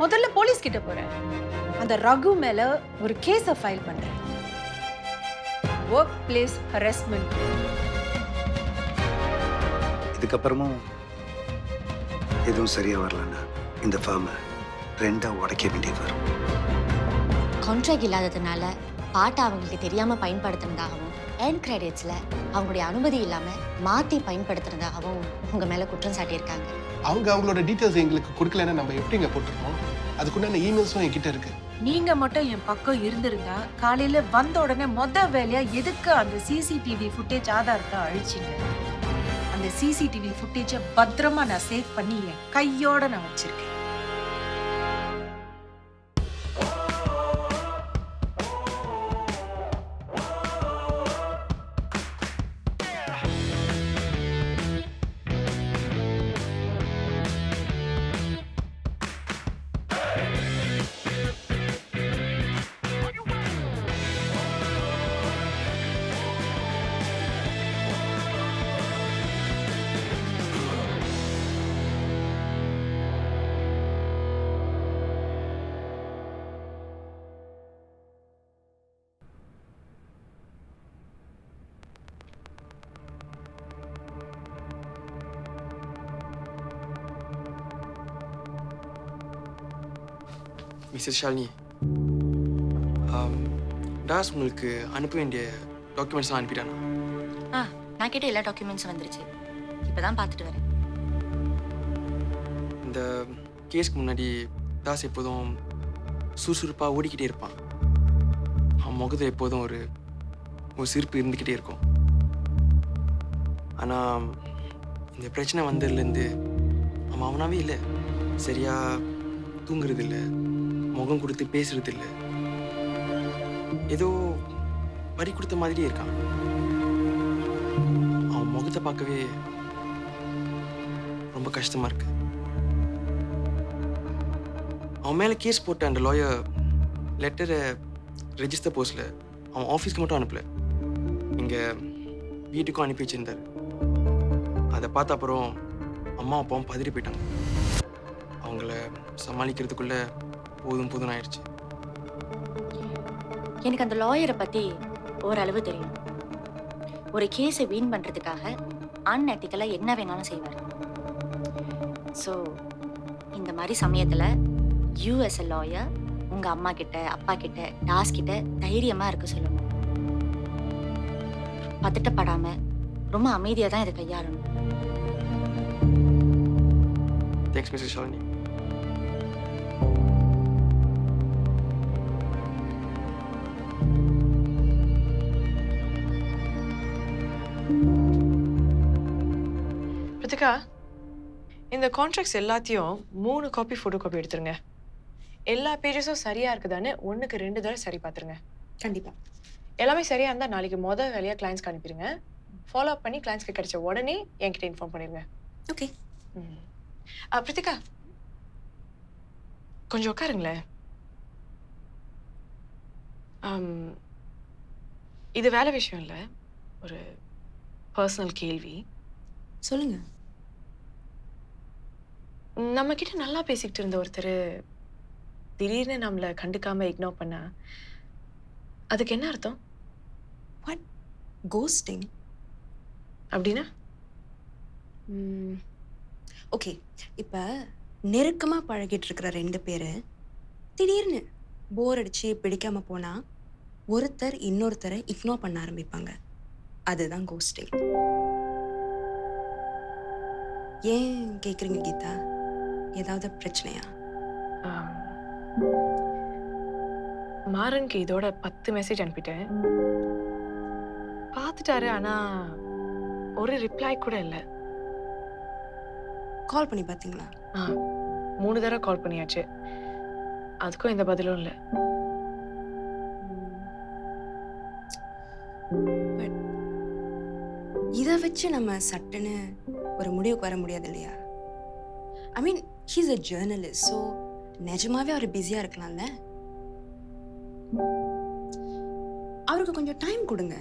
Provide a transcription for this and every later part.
முதல்ல போலீஸ் கிட்ட போறேன். அந்த ரகு மேல ஒரு கேஸ ஃபைல் பண்றேன். ஒர்க் பிளேஸ் ஹராஸ்மெண்ட் இதுக்கப்புறமும் எதுவும் சரியா வரலன்னா இந்த ஃபார்மை ரெண்டா உடைக்க வேண்டியது வரும். கான்ட்ராக்ட் இல்லாததுனால பாட்டை அவங்களுக்கு தெரியாம பயன்படுத்துனதாகவும் என் கிரெடிட்ஸ்ல அவங்களுடைய அனுமதி இல்லாம மாத்தி பயன்படுத்துனதாகவும் உங்க மேல குற்றம் சாட்டியிருக்காங்க. அவங்க அவங்களோட டீட்டெயில்ஸ் எங்களுக்கு கொடுக்கலன்னா நம்ம எப்படிங்க போட்டிருக்கோம்? அதுக்குண்டான இமெயில்ஸும் என்கிட்ட இருக்கு. நீங்க மட்டும் என் பக்கம் இருந்திருந்தா காலையில வந்த உடனே மொத வேலையா எதுக்கு அந்த சிசிடிவி ஃபுட்டேஜ் ஆதாரத்தை அழிச்சிங்க? அந்த சிசிடிவி ஃபுட்டேஜை பத்திரமா நான் சேவ் பண்ணி என் கையோட நான் வச்சிருக்கேன். மிஸ்ஸஸ் ஷாலினி தாஸ் உங்களுக்கு அனுப்ப வேண்டிய டாக்குமெண்ட்ஸ்லாம் அனுப்பிட்டானா ஆ நான் கேட்ட எல்லா டாக்குமெண்ட்ஸும் வந்துருச்சு இப்பதான் பார்த்துட்டு வரேன் இந்த கேஸ்க்கு முன்னாடி தாஸ் எப்போதும் சுறுசுறுப்பாக ஓடிக்கிட்டே இருப்பான் அவன் முகத்தில் எப்போதும் ஒரு ஒரு சிரிப்பு இருந்துக்கிட்டே இருக்கும் ஆனால் இந்த பிரச்சனை வந்ததுலேருந்து அவன் அவனாவே இல்லை சரியா தூங்குறது இல்லை முகம் கொடுத்து பேசுறது இல்லை ஏதோ வரி கொடுத்த மாதிரியே இருக்கான். அவன் முகத்தை பார்க்கவே ரொம்ப கஷ்டமா இருக்கு. அவன் மேலே கேஸ் போட்ட அந்த லாயர் லெட்டரை ரெஜிஸ்டர் போஸ்ட்ல அவன் ஆஃபீஸ்க்கு மட்டும் அனுப்பல. இங்கே வீட்டுக்கும் அனுப்பி வச்சிருந்தார். அதை பார்த்த அப்புறம் அம்மா அப்பாவும் பதறி போயிட்டாங்க. அவங்கள சமாளிக்கிறதுக்குள்ள போதும் போதும் ஆயிடுச்சு. எனக்கு அந்த லாயரை பத்தி ஓரளவு தெரியும். ஒரு கேஸை வீண் பண்றதுக்காக அன்எத்திக்கலா என்ன வேணாலும் செய்வார். ஸோ இந்த மாதிரி சமயத்துல யூஎஸ் லாயர் உங்க அம்மா கிட்ட அப்பா கிட்ட டாஸ் கிட்ட தைரியமா இருக்க சொல்லணும். பதட்டப்படாம ரொம்ப அமைதியா தான் இதை கையாளணும். தேங்க்ஸ் மிஸ்டர் ஷாலினி பிரித்திகா இந்த கான்ட்ராக்ட்ஸ் எல்லாத்தையும் மூணு காப்பி ஃபோட்டோ காப்பி எடுத்துருங்க. எல்லா பேஜஸும் சரியா இருக்குதான்னு ஒண்ணுக்கு ரெண்டு தடவை சரி பார்த்துருங்க. கண்டிப்பா. எல்லாமே சரியா இருந்தா நாளைக்கு மொதல் வேலையா கிளைண்ட்ஸ்க்கு அனுப்பிடுங்க ஃபாலோ அப் பண்ணி கிளைண்ட்ஸ்க்கு கிடைச்ச உடனே என்கிட்ட இன்ஃபார்ம் பண்ணிருங்க. ஓகே ம். பிரித்திகா கொஞ்சம் உட்காருங்களேன். இது வேலை விஷயம் இல்லை. ஒரு பர்சனல் கேள்வி. சொல்லுங்க. நம்ம கிட்ட நல்லா பேசிக்கிட்டு இருந்த ஒருத்தர் திடீர்னு நம்மளை கண்டுக்காம இக்னோர் பண்ணா அதுக்கு என்ன அர்த்தம்? வாட் கோஸ்டிங் அப்படின்னா? ஓகே இப்போ நெருக்கமாக பழகிட்டு இருக்கிற ரெண்டு பேர் திடீர்னு போர் அடிச்சு பிடிக்காம போனா ஒருத்தர் இன்னொருத்தரை இக்னோர் பண்ண ஆரம்பிப்பாங்க. அதுதான் கோஸ்டிங் ஏன் கேக்குறீங்க கீதா? ஏதாவது பிரச்சனையா. மாறனுக்கு இதோட பத்து மெசேஜ் அனுப்பிட்டேன். பார்த்துட்டாரு ஆனா ஒரு ரிப்ளை கூட இல்லை. கால் பண்ணி பார்த்தீங்களா ஆ மூணு தடவை கால் பண்ணியாச்சு. அதுக்கும் எந்த பதிலும் இல்லை. இதை வச்சு நம்ம சட்டுன்னு ஒரு முடிவுக்கு வர முடியாது இல்லையா? I mean he's a journalist so நிஜமாவே அவர் பிஸியாக இருக்கலாம்ல? அவருக்கு கொஞ்சம் டைம் கொடுங்க.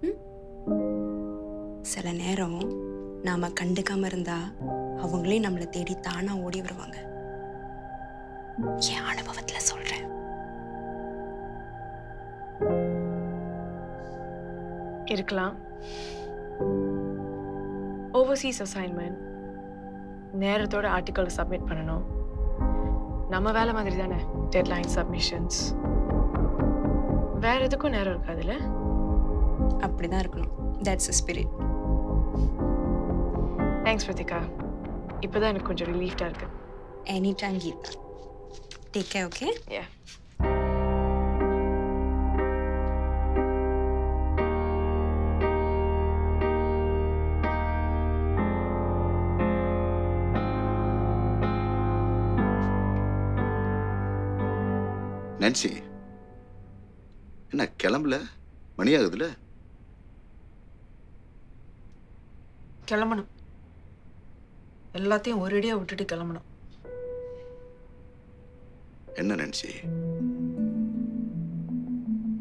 ம்? சில நேரம் நாம கண்டுக்காம இருந்தா அவங்களே நம்மளை தேடி தானா ஓடி வருவாங்க. என் அனுபவத்துல சொல்றேன். இருக்கலாம். ஓவர்சீஸ் அசைன்மெண்ட் நேரத்தோட ஆர்டிக்கல் சப்மிட் பண்ணணும். நம்ம வேலை மாதிரி தானே டெட்லைன் சப்மிஷன்ஸ் வேற எதுக்கும் நேரம் இருக்காதுல்ல அப்படிதான் இருக்கணும். தட்ஸ் ஸ்பிரிட் தேங்க்ஸ் பிரதிகா இப்போதான் எனக்கு கொஞ்சம் ரிலீஃப்டாக இருக்கு. Any time Geetha take care okay Yeah. Nancy என்ன கிளம்பல? மணி ஆகுதுல கிளம்பணும். எல்லாத்தையும் ஒரேடியா விட்டுட்டு கிளம்பணும். என்ன நான்சி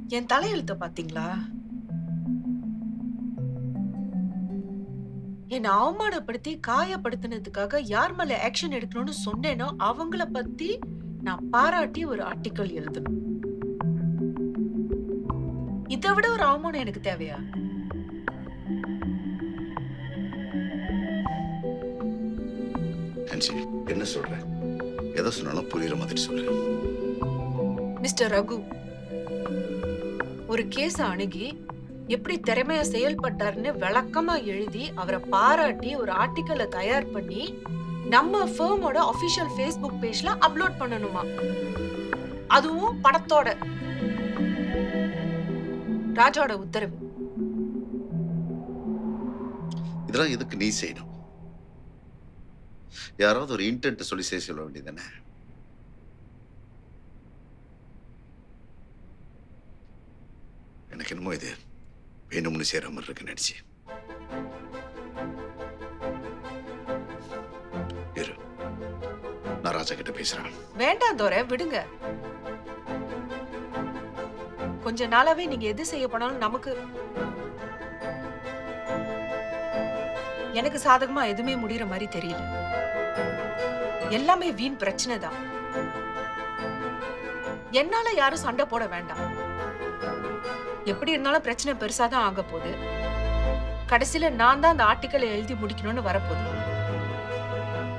என் தலையெழுத்த பாத்தீங்களா? என்னை அவமானப்படுத்தி காயப்படுத்தினதுக்காக யார் மேல ஆக்ஷன் எடுக்கணும்னு சொன்னேனோ அவங்கள பத்தி நான் பாராட்டி ஒரு ஆர்டிக்கல் எழுதணும் இதை விட ஒரு அவமானம் எனக்கு தேவையா? என்ன சொல்ற? எதை சொன்னாலும் புரியுற மாதிரி சொல்லு. மிஸ்டர் ரகு ஒரு கேஸ அணுகி எப்படி திறமையா செயல்பட்டாருன்னு விளக்கமா எழுதி அவரை பாராட்டி ஒரு ஆர்டிக்கலை தயார் பண்ணி நம்ம ஃபேமோட அஃபிஷியல் ஃபேஸ்புக் பேஜ்ல அப்லோட் பண்ணணுமா? அதுவும் படத்தோட. ராஜாவோட உத்தரவு. இதெல்லாம் எதுக்கு நீ செய்யணும்? யாராவது ஒரு இன்டென்ட் சொல்லி செய்ய சொல்ல வேண்டியதானே எனக்கு என்னமோ இது வேணும்னு செய்யற மாதிரி இருக்கு நடிச்சு ராஜா கிட்ட பேசுறான். வேண்டாம் தோர விடுங்க. கொஞ்ச நாளாவே நீங்க எது செய்ய போனாலும் நமக்கு எனக்கு சாதகமா எதுவுமே முடியற மாதிரி தெரியல. எல்லாமே வீண் பிரச்சனை தான். என்னால யாரும் சண்டை போட வேண்டாம். எப்படி இருந்தாலும் பிரச்சனை பெருசா தான் ஆக போகுது. கடைசியில நான் தான் அந்த ஆர்டிக்கலை எழுதி முடிக்கணும்னு வரப்போகுது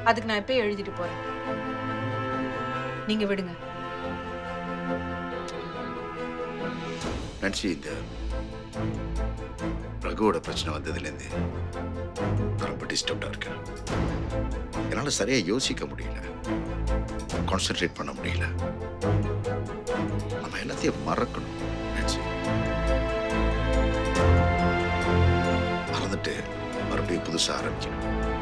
அதுக்கு நான் எப்பயும் எழுதிட்டு போறேன். நீங்க விடுங்க. நன்சி இந்த ரகுவோட பிரச்சனை வந்ததுலேருந்து நான் ரொம்ப டிஸ்டர்ப்டாக இருக்கேன். என்னால் சரியாக யோசிக்க முடியல. கான்சென்ட்ரேட் பண்ண முடியல. நம்ம எல்லாத்தையும் மறக்கணும். நன்சி மறந்துட்டு மறுபடியும் புதுசாக ஆரம்பிக்கணும்.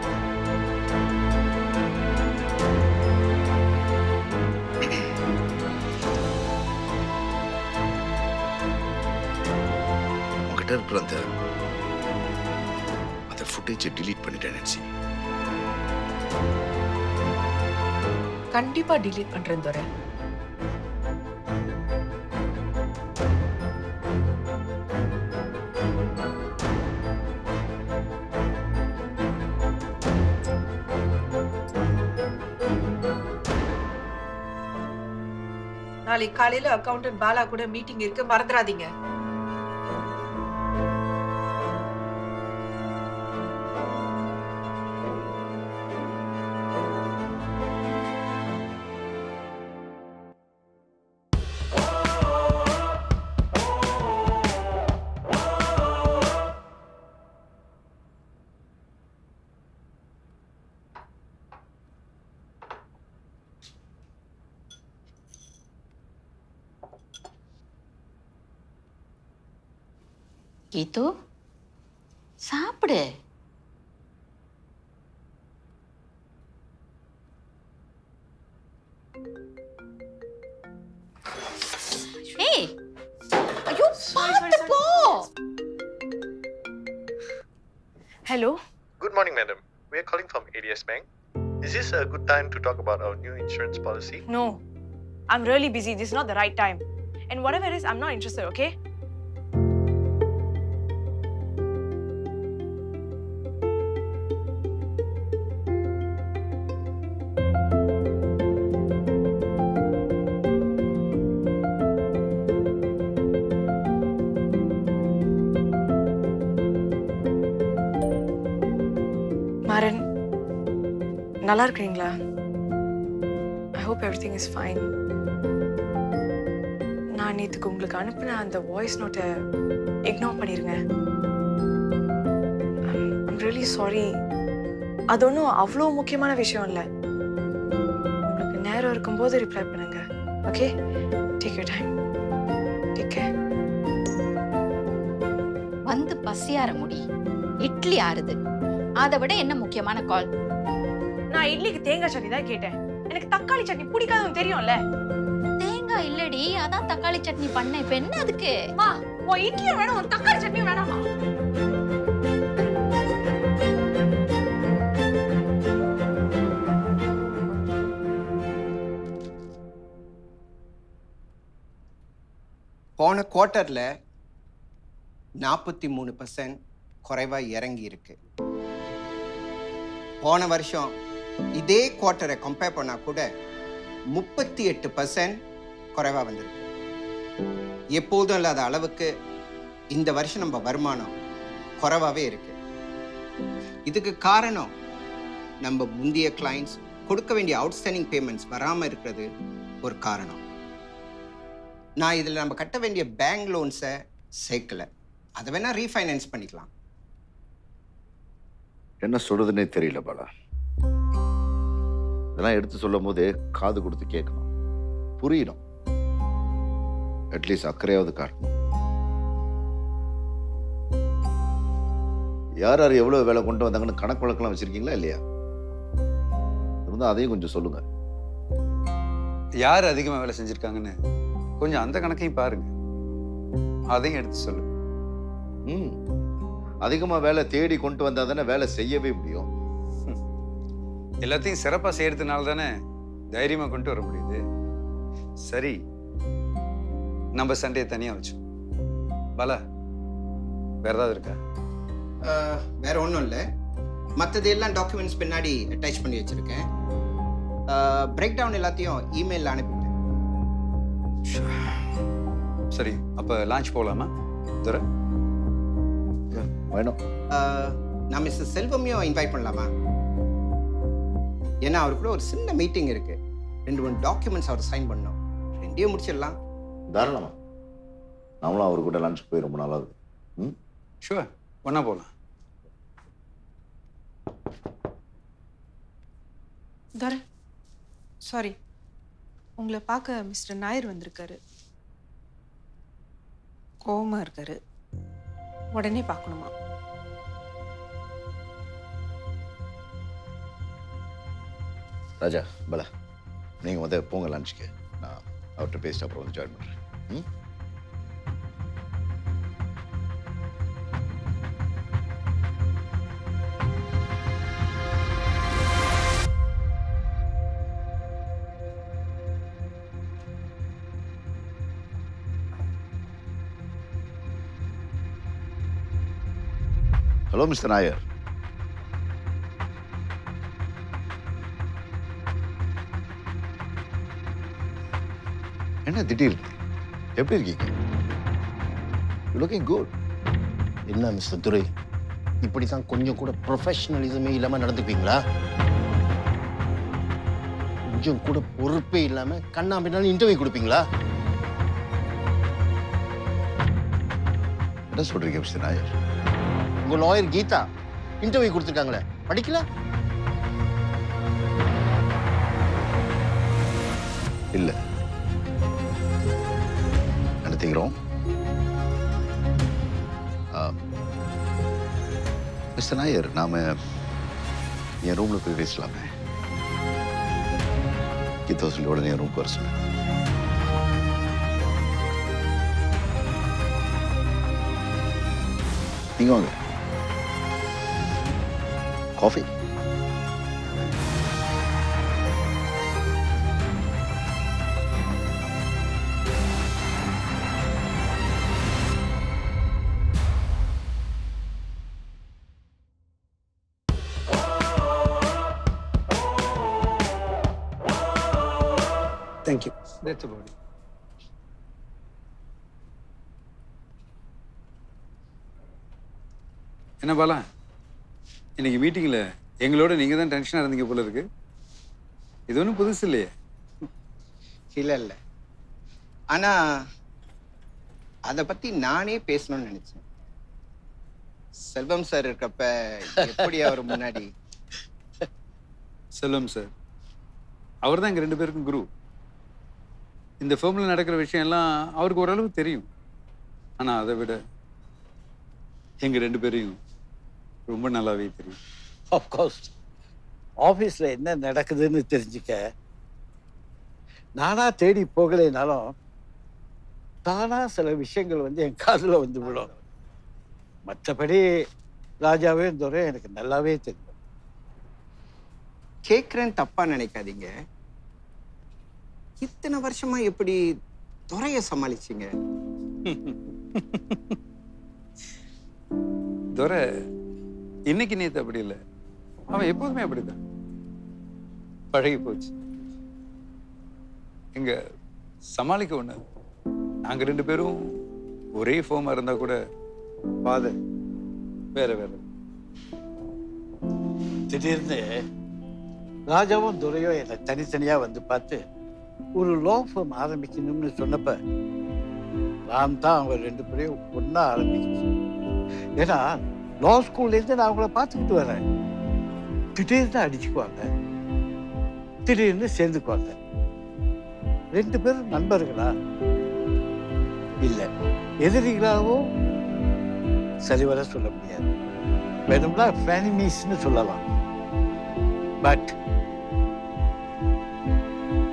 உங்ககிட்ட அந்த அந்த ஃபுட்டேஜை டிலீட் பண்ணிட்டேன் நான்சி கண்டிப்பா டிலீட் பண்றேன் துரை. நாளைக்கு காலையில அக்கௌண்டன்ட் பாலா கூட மீட்டிங் இருக்கு மறந்துடாதீங்க கீது சாப்பிடு ஏய் ஐயோ பார்த்து போ hello Good morning, madam. We are calling from ADS Bank. Is this a good time to talk about our new insurance policy? No, I'm really busy. This is not the right time. And whatever it is, I'm not interested, okay? நல்லா இருக்கிறீங்களா I hope everything is fine நான் நேற்றுக்கு உங்களுக்கு அனுப்பின அந்த voice நோட்டை ignore பண்ணிடுங்க I'm really sorry அது ஒன்றும் அவ்வளோ முக்கியமான விஷயம் இல்லை. உங்களுக்கு நேரம் இருக்கும்போது ரிப்ளை பண்ணுங்க. Okay take you time take care வந்து பசியார முடி. இட்லி ஆறுது. அதை விட என்ன முக்கியமான கால் நான் இட்லிக்கு தேங்காய் சட்னி தான் கேட்டேன். எனக்கு தக்காளி சட்னி பிடிக்காதுன்னு தெரியும்ல? தேங்காய் இல்லடி அதான் தக்காளி சட்னி பண்ணேன். இப்ப என்ன அதுக்கு? மா உன் இட்லியும் வேணும் உன் தக்காளி சட்னியும் வேணாமா? போன குவார்ட்டரில் நாற்பத்தி மூணு பர்சன்ட் குறைவாக இறங்கி இருக்கு போன வருஷம் இதே குவார்ட்டரை கம்பேர் பண்ணால் கூட முப்பத்தி எட்டு பர்சன்ட் குறைவாக வந்திருக்கு. எப்போதும் இல்லாத அளவுக்கு இந்த வருஷம் நம்ம வருமானம் குறைவாகவே இருக்கு. இதுக்கு காரணம் நம்ம முந்தைய கிளைண்ட்ஸ் கொடுக்க வேண்டிய அவுட்ஸ்டாண்டிங் பேமெண்ட்ஸ் வராமல் இருக்கிறது ஒரு காரணம். நான் இதில் நம்ம கட்ட வேண்டிய பேங்க் லோன்ஸை சேர்க்கல. அதை வேணால் ரீஃபைனான்ஸ் பண்ணிக்கலாம். என்ன சொல்றதுன்னே தெரியல பாலா. இதெல்லாம் எடுத்து சொல்லும் போதே காது கொடுத்து கேட்கணும். புரியணும். அட்லீஸ்ட் அக்கறையாவது காட்டணும். யார் யார் எவ்வளவு வேலை கொண்டு வந்தாங்கன்னு கணக்கு வழக்கெல்லாம் வச்சிருக்கீங்களா இல்லையா? இருந்தால் அதையும் கொஞ்சம் சொல்லுங்க. யார் அதிகமாக வேலை செஞ்சுருக்காங்கன்னு கொஞ்சம் அந்த கணக்கையும் பாருங்க. அதையும் எடுத்து சொல்லுங்க ம். அதிகமா வேலை தேடி கொண்டு வந்தா தானே வேலை செய்யவே முடியும். எல்லாத்தையும் சிறப்பாக செய்யறதுனால தானே தைரியமாக கொண்டு வர முடியுது. சரி நம்ம சண்டையை தனியாக வச்சோம் பாலா வேற ஏதாவது இருக்கா? வேற ஒன்றும் இல்லை. மற்றது எல்லாம் டாக்குமெண்ட்ஸ் பின்னாடி அட்டாச் பண்ணி வச்சிருக்கேன். பிரேக் டவுன் எல்லாத்தையும் இமெயிலில் அனுப்பிட்டேன் சரி அப்போ லான்ச் போகலாமா துரை வேணும். நான் மிஸ்டர் செல்வமையும் இன்வைட் பண்ணலாமா? ஏன்னா அவர் கூட ஒரு சின்ன மீட்டிங் இருக்கு. ரெண்டு மூணு டாக்குமெண்ட்ஸ் அவர் சைன் பண்ணோம். ரெண்டையும் முடிச்சிடலாம். தாராளமா. நாமளும் அவர் கூட லஞ்ச் போய் ரொம்ப நாளாகுது. ம்? ஷுவர் ஒன்றா போகலாம் தர சாரி உங்களை பார்க்க மிஸ்டர் நாயர் வந்திருக்காரு. கோவமா இருக்காரு. உடனே பார்க்கணுமா? ராஜா பலா. நீங்கள் வந்து போங்க லஞ்சுக்கு நான் அவர்கிட்ட பேசிட்டு அப்புறம் வந்து ஜாயின் பண்ணுறேன் ம்? ஹலோ மிஸ்டர் நாயர் என்ன திடீர்னு? எப்படி இருக்கீங்க? லுக்கிங் குட் என்ன மிஸ்டர் துரை? இப்படி தான் கொஞ்சம் கூட ப்ரொஃபஷனலிசமே இல்லாமல் நடந்துப்பீங்களா கொஞ்சம் கூட பொறுப்பே இல்லாமல் கண்ணா பின்னாலும் இன்டர்வியூ கொடுப்பீங்களா? என்ன சொல்றீங்க மிஸ்டர் நாயர்? உங்க லாயர் கீதா இன்டர்வியூ கொடுத்துருக்காங்களே. படிக்கல? இல்லை. நடத்திக்கிறோம் மிஸ்டர் நாயர் நாம என் ரூம்ல போய் பேசலாமே. கீதா சொல்லி உடனே என் ரூம்க்கு வர சொன்னேன் நீங்க வாங்க. Coffee thank you that's about it என்ன பாலா? இன்னைக்கு மீட்டிங்கில் எங்களோட நீங்கள் தான் டென்ஷனாக இருந்தீங்க போல இருக்கு. இது ஒன்றும் புதுசு இல்லையே. இல்லை இல்லை. ஆனா அதை பத்தி நானே பேசணும்னு நினைச்சேன். செல்வம் சார் இருக்கப்ப எப்படி அவர் முன்னாடி? செல்வம் சார். அவர் தான் எங்கள் ரெண்டு பேருக்கும் குரு. இந்த ஃபேமில் நடக்கிற விஷயம் எல்லாம் அவருக்கு ஓரளவு தெரியும். ஆனால் அதை விட எங்கள் ரெண்டு பேரையும் ரொம்ப நல்லாவே தெரியும். அஃப்கோர்ஸ் ஆஃபீஸில் என்ன நடக்குதுன்னு தெரிஞ்சுக்க. நானா தேடி போகலைனாலும் தானா சில விஷயங்கள் வந்து என் காதில் வந்து விடும் மற்றபடி ராஜாவே துரை எனக்கு நல்லாவே தெரியும். கேட்குறேன்னு தப்பா நினைக்காதீங்க. இத்தனை வருஷமா எப்படி துறைய சமாளிச்சீங்க? துரை இன்னைக்கு நேத்து அப்படி இல்லை. அவன் எப்போதுமே அப்படிதான். பழகி போச்சு. இங்க சமாளிக்க ஒண்ணு நாங்க ரெண்டு பேரும் ஒரே ஃபோமா இருந்தா கூட ஃபாதர் வேற வேற. திடீர்னு ராஜாவும் துரையும் என்னை தனித்தனியா வந்து பார்த்து ஒரு லோ ஃபார்ம் ஆரம்பிக்கணும்னு சொன்னப்ப நான் தான் அவங்க ரெண்டு பேரையும் ஒன்றா ஆரம்பிக்கணும் ஏன்னா லா ஸ்கூல்லேருந்து நான் அவங்கள பார்த்துக்கிட்டு வரேன். திடீர்னு அடிச்சுக்குவாங்க. திடீர்னு சேர்ந்துக்குவாங்க. ரெண்டு பேரும் நண்பர்களா? இல்லை. எதிரிகளாகவும் சரிவர சொல்ல முடியாது. வேணும்னா ஃபேனிமீஸ்னு சொல்லலாம். பட்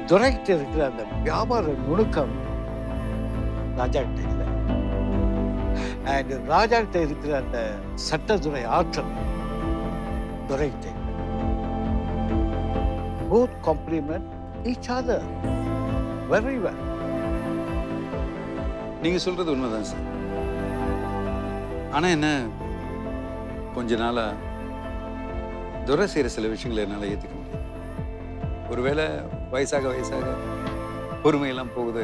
துரைக்கிட்டு இருக்கிற அந்த வியாபார நுணுக்கம் ராஜா கிட்ட இல்லை. அண்ட் ராஜா கிட்ட இருக்கிற அந்த சட்டத்துறை ஆற்றல் துரைக்கிட்ட இல்லை. Both complement each other very well நீங்க சொல்றது உண்மைதான் சார் ஆனா என்ன கொஞ்ச நாளா துரை செய்யற சில விஷயங்களை என்னால ஏத்துக்க முடியும் ஒருவேளை வயசாக வயசாக பொறுமையெல்லாம் போகுது.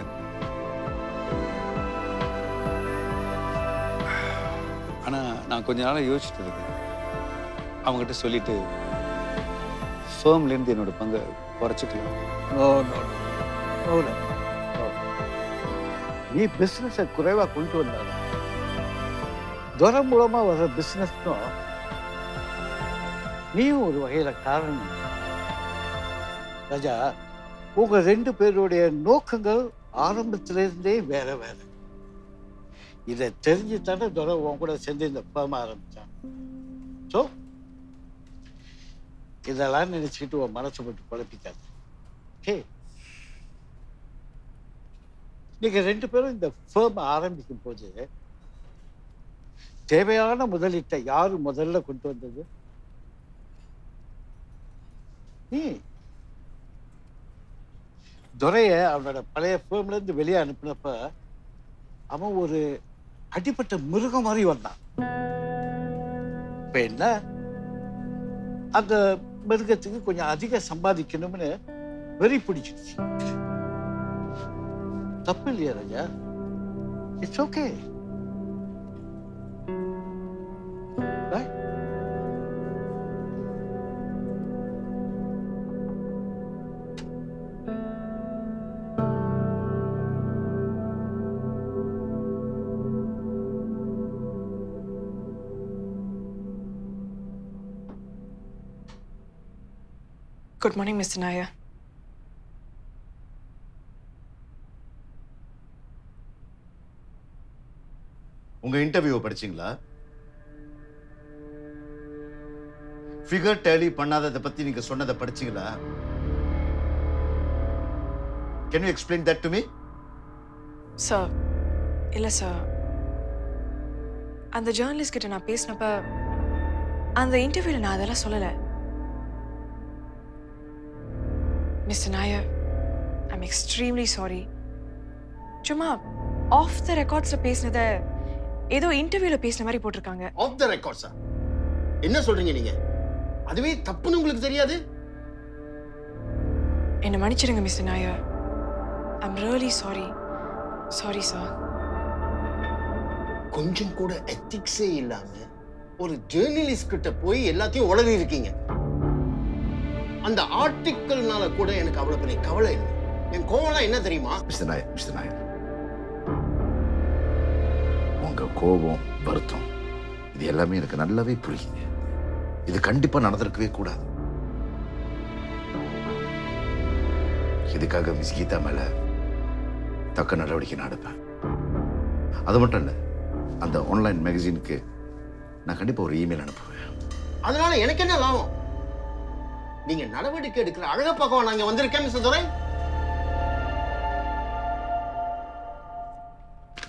ஆனா நான் கொஞ்ச நாளா யோசிச்சுட்டு இருக்கேன். அவங்ககிட்ட சொல்லிட்டு ஃபேம்ல இருந்து என்னோட பங்கை குறைச்சிக்கலாம். No no. நோ நீ பிஸ்னஸை குறைவாக கொண்டு வந்தாலும் துரை மூலமா வர்ற பிஸ்னஸ்க்கும் நீயும் ஒரு வகையில காரணம். ராஜா உங்க ரெண்டு பேருடைய நோக்கங்கள் ஆரம்பத்திலிருந்தே வேற வேற. இதை தெரிஞ்சு தானே துரை உன் கூட சேர்ந்து இந்த ஃபேம் ஆரம்பித்தான் ஸோ இதெல்லாம் நினச்சிக்கிட்டு உன் மனசை போட்டு குழப்பிக்காது. ஓகே நீங்கள் ரெண்டு பேரும் இந்த ஃபேம் ஆரம்பிக்கும் போது தேவையான முதலீட்டை யார் முதல்ல கொண்டு வந்தது? நீ. துரைய அவனோட பழைய ஃபேம்லேருந்து வெளியே அனுப்பினப்ப அவன் ஒரு அடிப்பட்ட மிருகம் மாதிரி வந்தான். இப்போ என்ன? அந்த மிருகத்துக்கு கொஞ்சம் அதிக சம்பாதிக்கணும்னு வெறி பிடிச்சிருச்சு தப்பு இல்லையா Raja? It's okay Good morning, Mr. Nair. உங்க இன்டர்வியூ படிச்சீங்களா ஃபிகர் டேலி பண்ணாததை பத்தி நீங்க சொன்னதை படிச்சீங்களா can you explain that to me sir இல்லை சார் அந்த ஜேர்னலிஸ்ட் கிட்ட நான் பேசினப்ப அந்த இன்டர்வியூல நான் அதெல்லாம் சொல்லலை mister Nair I'm extremely sorry சும்மா ஆஃப் த ரெக்கார்ட்ஸில் பேசினத ஏதோ இன்டர்வியூல பேசின மாதிரி போட்டிருக்காங்க. ஆஃப் த ரெக்கார்ட்ஸா என்ன சொல்றீங்க நீங்க? அதுவே தப்புன்னு உங்களுக்கு தெரியாது? என்னை மன்னிச்சிடுங்க mister Nair I'm really sorry sorry sir கொஞ்சம் கூட எத்திக்ஸே இல்லாம ஒரு ஜேர்னலிஸ்ட் கிட்ட போய் எல்லாத்தையும் உளறி இருக்கீங்க அந்த ஆர்டிக்கல்னால கூட எனக்கு அவ்வளவு பெரிய கவலை இல்லை. என் கோவம்லாம் என்ன தெரியுமா? Mister Nair mister Nair. உங்க கோபம் வருத்தம் இது எல்லாமே எனக்கு நல்லாவே புரியுது இது கண்டிப்பா நடந்திருக்கவே கூடாது. இதுக்காக மிஸ் கீதா மேல தக்க நடவடிக்கை நான் எடுப்பேன். அது மட்டும் இல்ல அந்த ஆன்லைன் மேகசினுக்கு நான் கண்டிப்பா ஒரு இமெயில் அனுப்புவேன். அதனால எனக்கு என்ன லாபம்? நீங்க நடவடிக்கை எடுக்கிற அழக பக்கம் நான் இங்க வந்திருக்கேன் மிஸ்டர் துரை.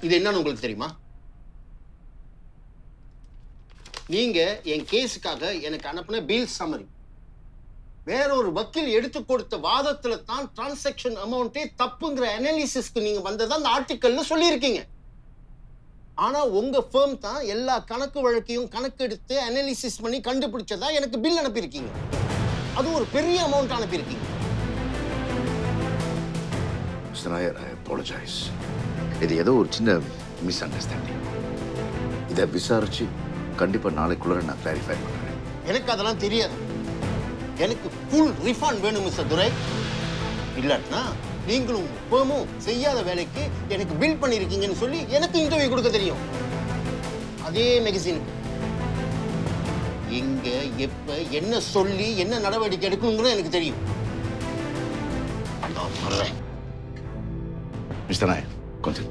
இது என்னன்னு உங்களுக்கு தெரியுமா? நீங்க என் கேஸுக்காக எனக்கு அனுப்பின பில் சம்மரி வேறொரு வக்கீல் எடுத்து கொடுத்த வாதத்துல தான் டிரான்சாக்ஷன் அமௌண்ட்டே தப்புங்கிற அனாலிசிஸ்க்கு நீங்க வந்ததா அந்த ஆர்டிக்கல்ல சொல்லியிருக்கீங்க. ஆனா உங்க ஃபேம் தான் எல்லா கணக்கு வழக்கையும் கணக்கெடுத்து அனாலிசிஸ் பண்ணி கண்டுபிடிச்சதா எனக்கு பில் அனுப்பியிருக்கீங்க. அது ஒரு பெரிய அமௌண்ட் அனுப்பியிருக்கீங்க மிஸ்டர் நாயர் ஐ அப்பாலஜைஸ் இது ஏதோ ஒரு சின்ன மிஸ் அண்டர்ஸ்டாண்டிங் இதை விசாரிச்சு கண்டிப்பா நாளைக்குள்ள நான் கிளாரிஃபை பண்றேன். எனக்கு அதெல்லாம் தெரியாது. எனக்கு ஃபுல் ரிஃபண்ட் வேணும் மிஸ்டர் துரை. இல்லாட்டினா நீங்களும் firm-உம் செய்யாத வேலைக்கு எனக்கு பில் பண்ணியிருக்கீங்கன்னு சொல்லி எனக்கு இன்டர்வியூ கொடுக்க தெரியும். அதே மேகசின் எங்க எப்ப என்ன சொல்லி என்ன நடவடிக்கை எடுக்கணுங்கிறது எனக்கு தெரியும். மிஸ்டர் நாயர் கொஞ்சம்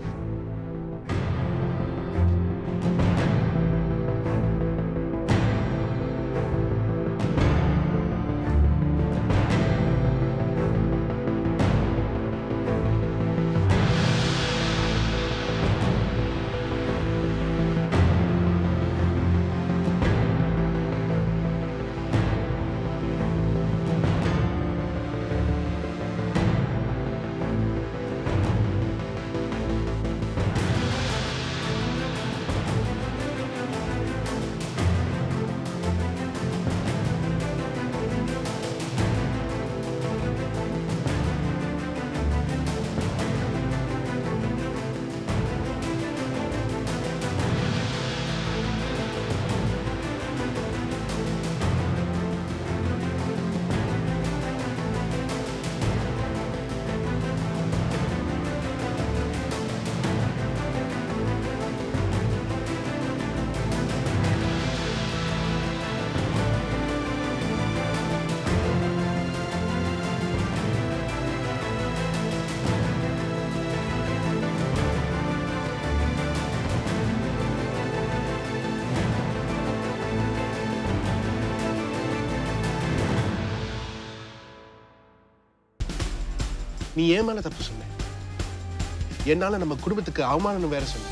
நீ ஏன் மேல தப்பு சொன்ன? என்னால நம்ம குடும்பத்துக்கு அவமானம் வேற சொன்ன.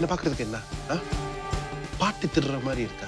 என்ன பாக்குறதுக்கு என்ன? ஆ? பாட்டு திருடுற மாதிரி இருக்கா?